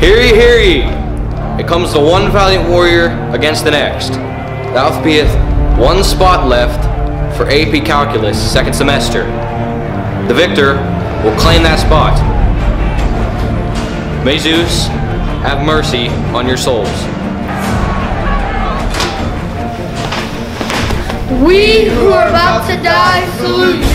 Hear ye, hear ye! It comes the one valiant warrior against the next. Thou beeth one spot left for AP Calculus second semester. The victor will claim that spot. May Zeus have mercy on your souls. We who are about to die salute.